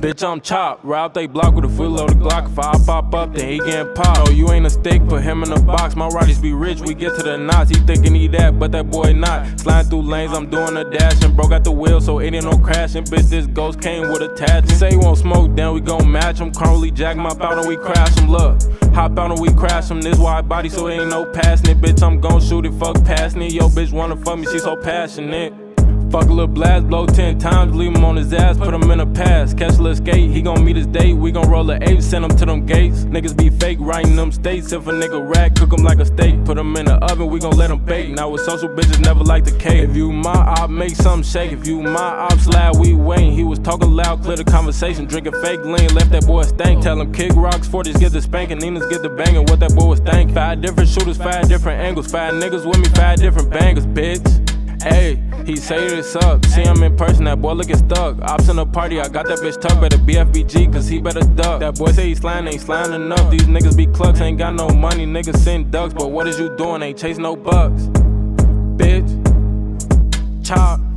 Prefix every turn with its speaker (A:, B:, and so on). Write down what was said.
A: bitch, I'm Chopp. Route they block with a full load of Glock. If I pop up, then he getting popped. Oh, you ain't a stick, put him in a box. My riders be rich, we get to the knots. He thinking he that, but that boy not. Sliding through lanes, I'm doing a dash and broke out the wheel, so it ain't no crashing. Bitch, this ghost came with a attachment. Say he won't smoke, then we gon' match him. Currently jack up out and we crash him. Look, hop out and we crash him. This wide body, so it ain't no passing it. Bitch, I'm gon' shoot it, fuck passing it. Yo, bitch wanna fuck me, she so passionate. Fuck a little blast, blow 10 times, leave him on his ass, put him in a pass. Catch a little skate, he gon' meet his date. We gon' roll a eight, send him to them gates. Niggas be fake, writing them states. If a nigga rat, cook him like a steak. Put him in the oven, we gon' let him bake. Now with social bitches, never like the cake. If you my op, make something shake. If you my op, slide, we wait. He was talking loud, clear the conversation. Drinking fake lean, left that boy stank. Tell him kick rocks, 40s get the spanking, Nina's get the banging. What that boy was thank. Five different shooters, five different angles. Five niggas with me, five different bangers, bitch. Hey, he say this up. See him in person, that boy looking stuck. Ops in the party, I got that bitch tucked. Better BFBG, cause he better duck. That boy say he slime, ain't slime enough. These niggas be clucks, ain't got no money. Niggas send ducks, but what is you doing? Ain't chase no bucks. Bitch. Chopp.